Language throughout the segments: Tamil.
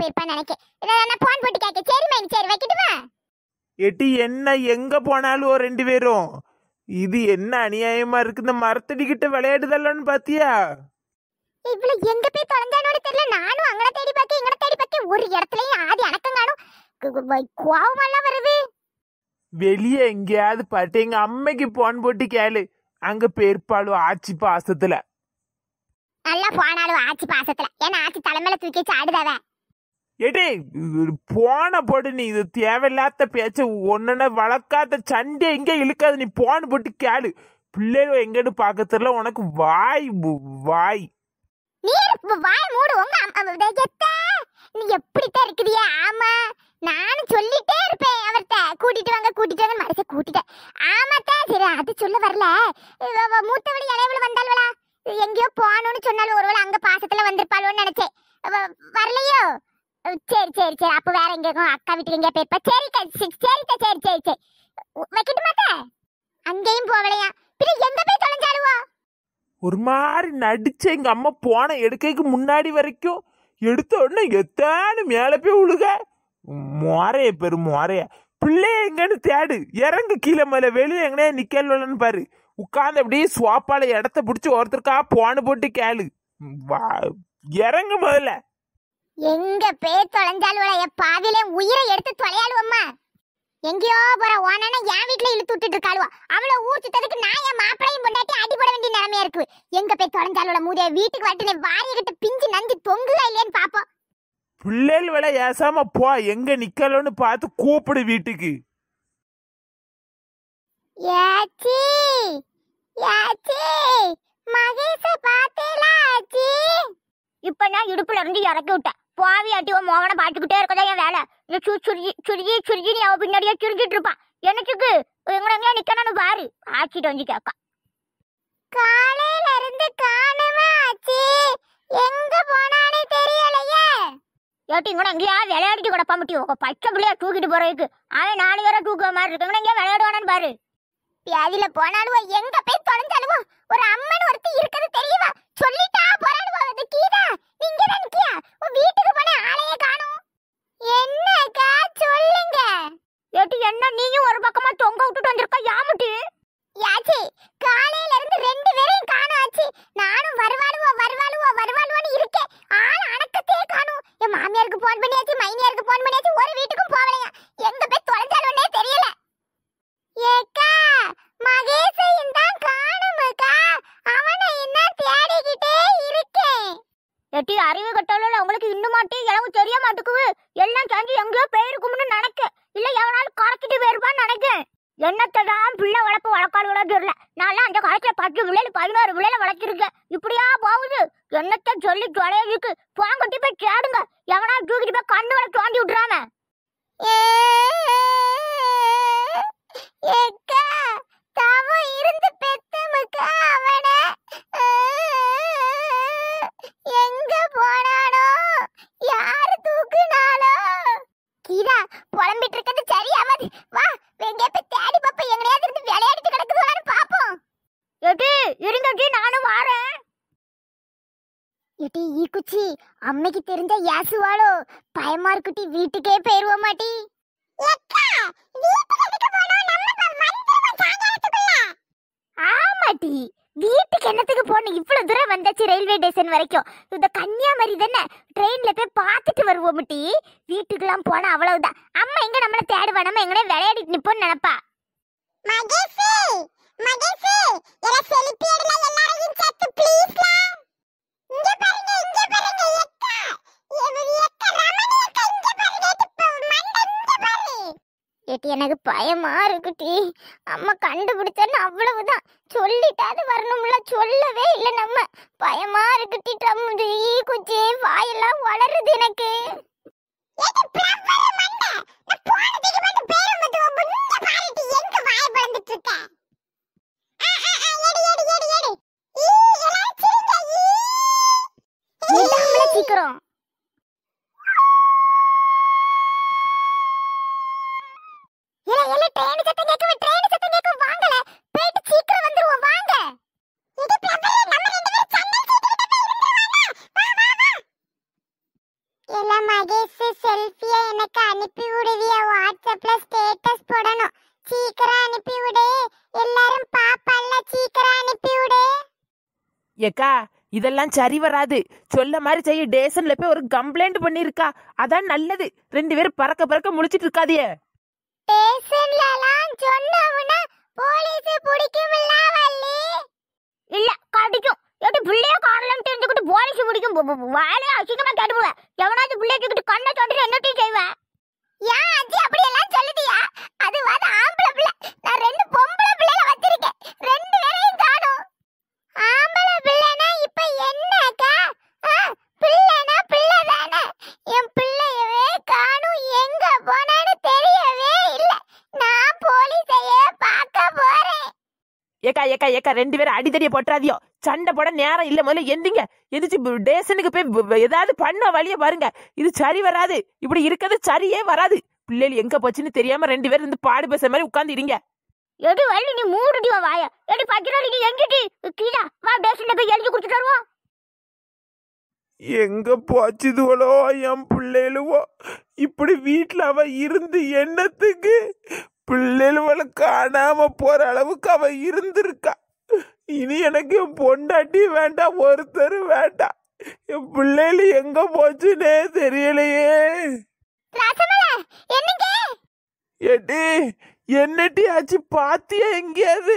போயிருப்பான்னு நினைக்கேன் நான் போன் போட்டு கேட்க. சரி மைனி சரி வைக்கட்டுமா எட்டி என்ன எங்க போனாலும் ஒரு ரெண்டு பேரும்? இது என்ன அநியாயமா இருக்கு? இந்த மரத்தடிக்கிட்ட விளையாடுதல்லன்னு பாத்தியா? இவ்வளவு எங்க போய் தொலைஞ்சானோட தெரியல. நானும் அங்கன தேடி பார்க்க இங்கன தேடி பார்க்க ஒரு இடத்துலயும் ஆதி அடக்கம் காணும் கோவமெல்லாம் வருது. வெளியே எங்கேயாவது பாட்டு எங்க அம்மைக்கு போன் போட்டு கேளு. அங்க பேர்பாலும் ஆச்சி பாசத்துல. நல்லா போனாலும் ஆச்சி பாசத்துல. ஏன்னா ஆச்சி தலைமையில தூக்கி வச்சு ஆடுதாவ ஏடி போன போடு நீ இது தேவையில்லாத பேச்ச ஒன்னுன வளர்க்காத சண்டை எங்கே இழுக்காது நீ போன் போட்டு கேளு. பிள்ளைகள் எங்கன்னு பார்க்க தெரியல உனக்கு வாய் பு- வாய். நீ வ- மூடு உங்க நீ எப்படித்தான் இருக்கிறியா? ஆமா நானும் சொல்லிட்டே இருப்பேன் அவர்கிட்ட. கூட்டிட்டு வாங்க கூட்டிட்டு வாங்க மனசை கூட்டிட்டேன். ஆமாத்தா சரி அது சொல்ல வரல. இவ- இவ மூத்தவளி இளையவளு வந்தாள்வளா? எங்கேயோ போகணும்னு சொன்னாலும் ஒருவேளை அங்க பாசத்துல வந்திருப்பாளோன்னு நினைச்சேன். வரலையோ? சரி சரி சரி. அப்ப வேற எங்க அக்கா வீட்டுக்கு எங்கேயா போயிருப்பா சரிக்கா சரி சரிக்கா சரி சரி சரி வைக்கட்டுமாக்கா அங்கேயும் போகலையா? பின்ன எங்க போய் தொலைஞ்சாலுவோ? ஒரு மாதிரி நடிச்ச எங்க அம்மா போன எடுக்கைக்கு முன்னாடி வரைக்கும் எடுத்த உடனே எத்தானு மேல போய் விழுக மோரைய பெரு மோரைய. பிள்ளைய எங்கன்னு தேடு. இறங்கு கீழே மேல. வெளியே எங்கனே நிக்கலன்னு பாரு. உட்காந்து அப்படியே சோப்பால இடத்த பிடிச்சி ஒருத்தருக்கா போன போட்டு கேளு. வா- இறங்கு முதல்ல. எங்க பேர் தொலைஞ்சாலும் என் பாதியில உயிரை எடுத்து தொலையாளுவம்மா. எங்கேயோ போற ஓனான என் வீட்டுல இழுத்து விட்டுட்டு இருக்காளுவா. அவள ஊர் சுத்ததுக்கு நான் என் மாப்பிளையும் பொண்டாட்டி அடிபட வேண்டிய நிலைமையா இருக்கு. எங்க போய் தொலைஞ்சாலும் மூதிய வீட்டுக்கு வரட்டு வாரிய கிட்ட பிஞ்சு நஞ்சு தொங்குதா இல்லையான்னு பாப்போம். பிள்ளைகள் வேலை ஏசாம போ எங்க நிக்கலன்னு பார்த்து கூப்பிடு வீட்டுக்கு. ஏச்சி ஏச்சி மகேஷ பாத்தேலா ஆச்சி இப்ப நான் இடுப்புல இருந்து இறக்கி விட்டேன். பாவி ஆட்டி உன் மோகனை பாத்துக்கிட்டே இருக்கதா என் வேலை. இந்த சு சுருஜி சுருஜி சுருஜி நீ அவ பின்னாடியே சுருஞ்சிட்டு இருப்பான் என்னத்துக்கு எங்க எங்க நிக்கணும்னு பாரு. ஆச்சிட்டு வந்து கேட்கா. காலையில இருந்து காணுமே ஆச்சி எங்க போனானே தெரியலையே. ஏட்டி கூட எங்கேயா விளையாடிட்டு கிடப்பா முட்டி. உங்க பச்சை பிள்ளையா தூக்கிட்டு போறதுக்கு. அவன் நாலு பேரை தூக்குற மாதிரி இருக்கு. எங்கடா எங்கேயா விளையாடுவானு பாரு. வியாதியில போனாலும் எங்க போய் தொலைஞ்சாலும் ஒரு அம்மன் ஒருத்தி இருக்குது தெரியுமா சொல்லிட்டா அது கீதா? நீங்க தான் நிக்கியா? உன் வீட்டுக்கு போன ஆளையே காணும். என்னக்கா சொல்லுங்க. ஏட்டி என்ன நீயும் ஒரு பக்கமா தொங்க விட்டுட்டு வந்திருக்கா? யாமுட்டி யாச்சி காலையில இருந்து ரெண்டு பேரையும் காணும் ஆச்சி. நானும் வருவாளுவோ வருவாளுவோ வருவாளுவோன்னு இருக்கேன். ஆள் அணக்கத்தே காணும். என் மாமியாருக்கு போன் பண்ணியாச்சு மைனியாருக்கு போன் பண்ணியாச்சு ஒரு வீட்டுக்கும் போகலையா எங்க போய் தொலைஞ்சாலும்னே தெரியல ஏக்கா மகேஷையும் தான் காணுமக்கா அவனை என்ன தேடிக்கிட்டே இருக்கேன் ஏட்டி அறிவு கட்டாலும் உங்களுக்கு இன்னும் மாட்டி எனக்கு தெரிய மாட்டுக்குது எல்லாம் சேர்ந்து எங்கேயோ போயிருக்கும்னு நினைக்க இல்ல எவனாலும் கறக்கிட்டு போயிருப்பான்னு நினைக்கேன் என்னத்தை தான் பிள்ளை தெரியல நான்லாம் அந்த காலத்துல பத்து பிள்ளைகள் பதினோரு பிள்ளைல வளர்த்திருக்கேன். இப்படியா போகுது? என்னத்த சொல்லி தொலையுக்கு போங்கட்டி போய் கேடுங்க எவனா தூக்கிட்டு போய் கண்ணு வர தோண்டி விட்டுறாம ஏக்கா தவம் இருந்து பெத்தமுக்கா அவனை எங்க போனானோ யாரு தூக்குனாலோ? கீதா புலம்பிட்டு இருக்கிறது சரியாவது வா எங்க போய் தேடி பாப்போம் எங்கனையாவது இருந்து விளையாடிட்டு கிடக்குதுன்னு பாப்போம் எட்டி இருங்கட்டி நானும் வாரேன் ஏட்டி ஈ குச்சி. அம்மைக்கு தெரிஞ்ச யாசுவாளோ பயமா இருக்குட்டி வீட்டுக்கே போயிருவ மாட்டி. ஆமாட்டி வீட்டுக்கு என்னத்துக்கு போன இவ்வளவு தூரம் வந்தாச்சு ரயில்வே ஸ்டேஷன் வரைக்கும். இந்த கன்னியாகுமரி தானே? ட்ரெயின்ல போய் பார்த்துட்டு வருவோம் டி வீட்டுக்கெல்லாம் போனா அவ்வளவுதான். அம்மா எங்க நம்மள தேடுவா? நம்ம எங்கனே விளையாடிட்டு நிப்போம்னு நினைப்பா. மகேஷே மகேஷே எல செல்ஃபி எடுல எல்லாரையும் சேர்த்து ப்ளீஸ்லா ஏட்டி எனக்கு பயமா இருக்குட்டி. அம்மா கண்டுபிடிச்சேன்னு அவ்வளவுதான். சொல்லிட்டாது வரணும்ல சொல்லவே இல்லை நம்ம. பயமா இருக்குட்டி ட்ரம் குச்சி வாயெல்லாம் வளருது எனக்கு. சீக்கிரம் இல்ல இல்ல சீக்கிரம். சத்தம் கேட்கும் ட்ரெயின் சத்தம் இதெல்லாம் சரி வராது. சொல்ல மாதிரி செய்ய டேசன்ல போய் ஒரு கம்ப்ளைண்ட் பண்ணிருக்கா அதான் நல்லது. ரெண்டு பேரும் பறக்க பறக்க முழிச்சிட்டு இருக்காதியே ஸ்டேஷன்லலாம் சொன்னவனா போலீஸ் பிடிக்குமில்ல வள்ளி. இல்ல கடிக்கும். எது பிள்ளைய காணலாம் தெரிஞ்சுக்கிட்டு போலீஸ் பிடிக்கும்? பு- பு- வேலையை அசிங்கமா கேட்டுருவேன் எவனாவது பிள்ளைய தூக்கிட்டு கண்ணை தொட்டு என்னத்தையும் செய்வேன் ஏன் அஜி அப்படி எல்லாம் சொல்லுதியா? அது வந்து ஆம்பளை பிள்ளை நான் ரெண்டு பொம்பளை பிள்ளைல வச்சிருக்கேன் ரெண்டு பேரையும் காணும் ஆம்பளை பிள்ளைனா இப்ப என்னக்கா ஆ, பிள்ளைனா பிள்ளை தானே என் பிள்ளையவே காணும் எங்க போனான்னு தெரியவே இல்ல நான் போலீஸையே பார்க்க போறேன் ஏக்கா ஏக்கா ரெண்டு பேரும் அடிதடிய போட்டுறாதியோ. சண்டை போட நேரம் இல்ல முதல்ல எந்திங்க. எந்திரிச்சு டேசனுக்கு போய் ஏதாவது பண்ண வழிய பாருங்க. இது சரி வராது. இப்படி இருக்கிறது சரியே வராது. பிள்ளைகள் எங்க போச்சுன்னு தெரியாம ரெண்டு பேரும் இருந்து பாடு பேசுற மாதிரி உட்கார்ந்து இருங்க. எது வள்ளி நீ மூடுடி வா வாய. எடி பஜ்ராடி நீ எங்கிட்டி? கீழா. வா டேஷன்ல போய் எழுதி கொடுத்துட்டு வருவோம். எங்க போச்சுதுவளோ என் பிள்ளைகளுவோ? இப்படி வீட்டுல அவ இருந்து என்னத்துக்கு? பிள்ளைகளுவளை காணாம போற அளவுக்கு அவ இருந்திருக்கா. இனி எனக்கு என் பொண்டாட்டி வேண்டாம் ஒருத்தர் வேண்டாம். என் பிள்ளைகள் எங்க போச்சுன்னே தெரியலையே. எட்டி என்னட்டி ஆச்சு? பாத்தியா எங்கேயாவது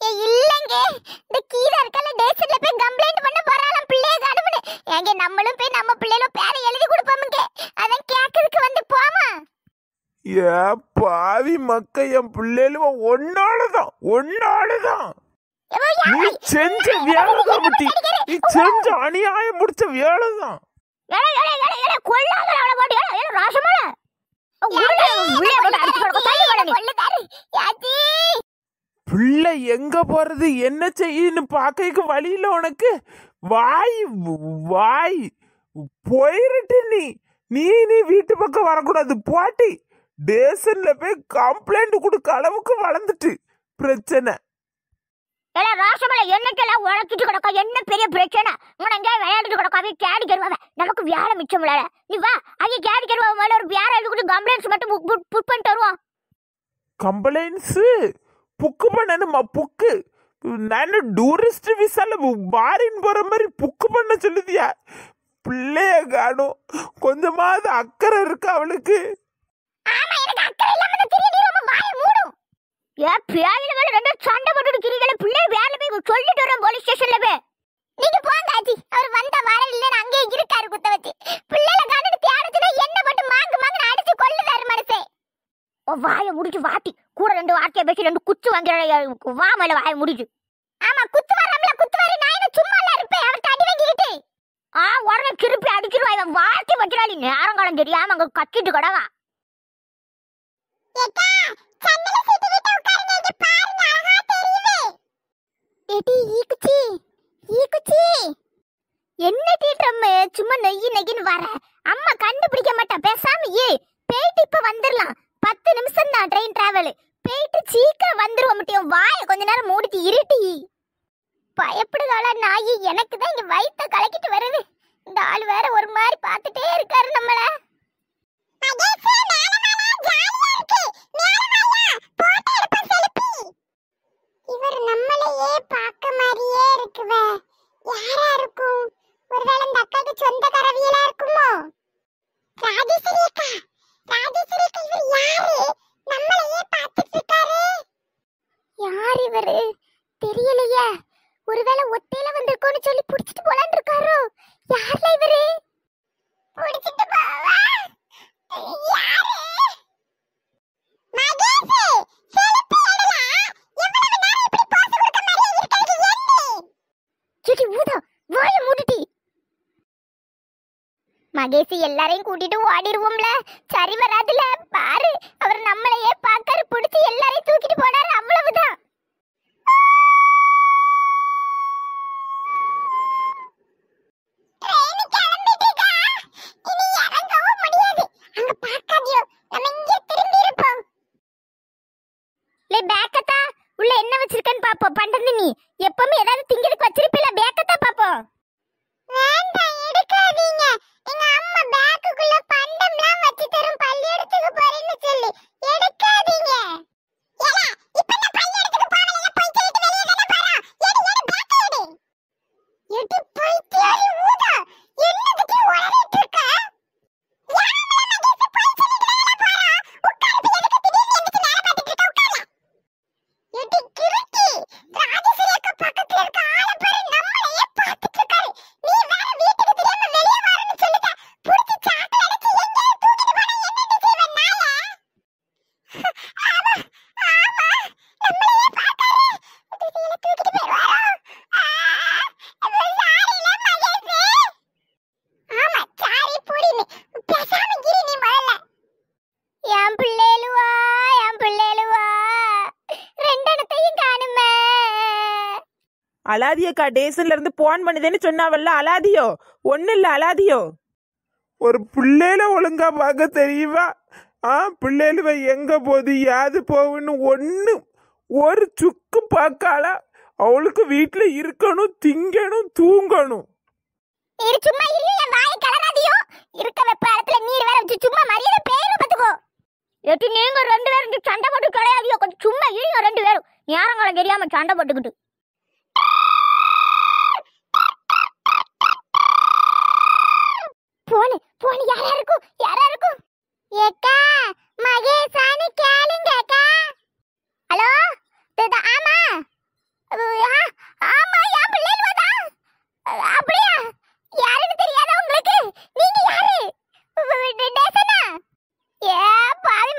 ஏய், இல்லங்க. இந்த கீரை இருக்கல டேஸ்ல போய் கம்ப்ளைண்ட் பண்ண போறாளாம் பிள்ளைய காணும்னு. ஏங்க நம்மளும் போய் நம்ம பிள்ளைகள பேரை எழுதி கொடுப்போமுங்க. அதான் கேக்குறதுக்கு வந்து போமா. ஏ பாவி மக்க என் பிள்ளைகளும் ஒன்னாலதான் ஒன்னாலதான் நீ செஞ்ச வேலை தான் முட்டி நீ செஞ்ச அநியாயம் முடிச்ச வேலை தான் பிள்ளை எங்க போறது என்ன செய்யுன்னு பாக்கைக்கு வழியில உனக்கு. வாய் வாய் போயிருட்டு நீ. நீ நீ வீட்டு பக்கம் வரக்கூடாது போட்டி. டேஷன்ல போய் கம்ப்ளைண்ட் கொடுக்க அளவுக்கு வளர்ந்துட்டு. பிரச்சனை. ஏலே ராசமல என்னக்கெல்லாம் உழைச்சிட்டு கிடக்கா? என்ன பெரிய பிரச்சனை? உன எங்கே விளையாடிட்டு கிடக்காவே கேடி கருவாவ நமக்கு வேலை மிச்சம் இல்ல நீ வா. அங்கே கேடி கருவா மேல ஒரு பேர எழுதி கொடுத்து கம்ப்ளைண்ட்ஸ் மட்டும் புக் பண்ணிட்டு வருவோம். கம்ப்ளைண்ட்ஸ் புக்கு பண்ணணுமா? புக்கு? நான் டூரிஸ்ட் விசால பாரின் போற மாதிரி புக்கு பண்ண சொல்லுதியா? பிள்ளைய காணும். கொஞ்சமாவது அக்கறை இருக்கு அவளுக்கு? ஆமா எனக்கு அக்கறை இல்லாம தான் தெரியும் ரொம்ப வாயை மூடும். ஏ பேயில மேல ரெண்டு சண்டை போட்டுட்டு கிரிகளை பிள்ளை வேலை போய் சொல்லிட்டு வரேன் போலீஸ் ஸ்டேஷன்ல போய். நீங்க போங்க ஆச்சி. அவர் வந்த வர இல்லைன்னு அங்கேயே இருக்காரு குத்த வச்சு. பிள்ளைல காணுன்னு தேடுச்சுன்னா என்ன போட்டு மாங்கு மாங்கு அடிச்சு கொள்ளுதாரு மனசே ஓ வாயை முடிச்சு வாட்டி கூட ரெண்டு வார்த்தையை பேசி ரெண்டு குத்து வாங்கிற வா மேல வாயை முடிச்சு ஆமா குத்து வராமல குத்து வர நான் என்ன சும்மா இருப்பேன்? அவர்ட்ட அடி வாங்கிக்கிட்டு. ஆ உடனே திருப்பி அடிச்சிருவா இவன். வாட்டி வச்சிடாடி நேரம் காலம் தெரியாம அங்க கத்திட்டு கிடவா ஏக்கா சன்னல சீட்டு கிட்ட உட்காருங்க இங்க பாருங்க அழகா தெரியுது ஏடி ஈக்குச்சி ஈக்குச்சி என்ன டீட்ரம்மு சும்மா நெய்யி நெகின்னு வர அம்மா கண்டுபிடிக்க மாட்டா பேசாம ஏ போயிட்டு இப்ப வந்துடலாம் பத்து நிமிஷம் தான் ட்ரெயின் டிராவல் போயிட்டு சீக்கிரம் வந்துருவோம் முடியும் வாய கொஞ்ச நேரம் மூடிட்டு இருட்டி பயப்படுகால நாயி எனக்கு தான் இங்க வயித்த கலக்கிட்டு வருது இந்த ஆள் வேற ஒரு மாதிரி பார்த்துட்டே இருக்காரு நம்மள இவர் நம்மளையே பார்க்க மாதிரியே இருக்குவே யாரா இருக்கும் ஒருவேளை இந்த அக்காக்கு சொந்த கரவியலா இருக்குமோ ராஜேஸ்வரி அக்கா ராஜேஸ்வரி அக்கா இவர் யாரு நம்மளையே பார்த்துட்டு இருக்காரு யார் இவரு தெரியலையே ஒருவேளை ஒத்தையில வந்திருக்கோன்னு சொல்லி புடிச்சிட்டு போலான்னு இருக்காரோ யார்ல இவரு புடிச்சிட்டு போவா யாரு மகேஷ் செருப்பு எடலா எவ்வளவு நேரம் இப்படி போஸ் கொடுக்க மாதிரியே இருக்கிறது என்ன சிடி ஊதா வாய மூடிட்டி மகேஷ் எல்லாரையும் கூட்டிட்டு ஓடிடுவோம்ல. சரி வராதுல பாரு அவர் நம்மளையே பாக்காரு புடிச்சு எல்லாரையும் தூக்கிட்டு போனாரு அவ்வளவுதான் ட்ரெயின் கிளம்பிட்டுக்கா இனி இறங்கவும் முடியாது அங்க பார்க்காதியோ நம்ம இங்கே திரும்பி இருப்போம் லே பேக்கத்தா உள்ள என்ன வச்சிருக்கன்னு பாப்போம் பண்டந்து நீ எப்பவுமே ஏதாவது திங்கிறதுக்கு வச்சிருப்பில பேக்கத்தா பாப்போம் வேண்டாம் எடுக்காதீங்க எங்க அம்மா பேக்குக்குள்ள பண்டம்லாம் வச்சு தரும் பள்ளியிடத்துக்கு போறேன்னு சொல்லி ஆமா ஆமா நம்மளையே பார்க்கறாரு திசையில தூக்கிட்டு போயிடுவாரோ ஆ, அது சாரில மகேஷ் ஆமா சாரி புடினு பேசாம இரு நீ முதல்ல என் பிள்ளைலுவா என் பிள்ளைலுவா ரெண்டெண்ணத்தையும் காணுமே அலாதியக்கா டேசன்ல இருந்து போன் பண்ணுதேன்னு சொன்னாவல்ல அலாதியோ? ஒண்ணு இல்ல அலாதியோ? ஒரு பிள்ளையில ஒழுங்கா பார்க்க தெரியுமா? ஆ பிள்ளைகளுவ எங்கே போகுது யாது போகுன்னு ஒன்று ஒரு சுக்கு பார்க்கால அவளுக்கு வீட்டில் இருக்கணும் திங்கணும் தூங்கணும். இரு சும்மா இரு என் வாயை கலராதியோ இருக்க வெப்ப இடத்துல நீர் வேற வச்சு சும்மா மரியாதை பேரு பாத்துக்கோ எட்டு நீங்க ரெண்டு பேரும் இங்க சண்டை போட்டு கிடையாதியோ கொஞ்சம் சும்மா இருங்க ரெண்டு பேரும். நேரங்காலம் தெரியாம சண்டை போட்டுக்கிட்டு. போனு போனு யாரா இருக்கும் யாரா இருக்கும்? ஏக்கா மகேசானு கேளுங்க அக்கா ஹலோ இது ஆமா. ஆ, ஆமா என் பிள்ளைகள் வந்தா. அ- அப்படியா? யாருன்னு தெரியாதா உங்களுக்கு? நீங்க யாரு? டேசனா ஏ பாவி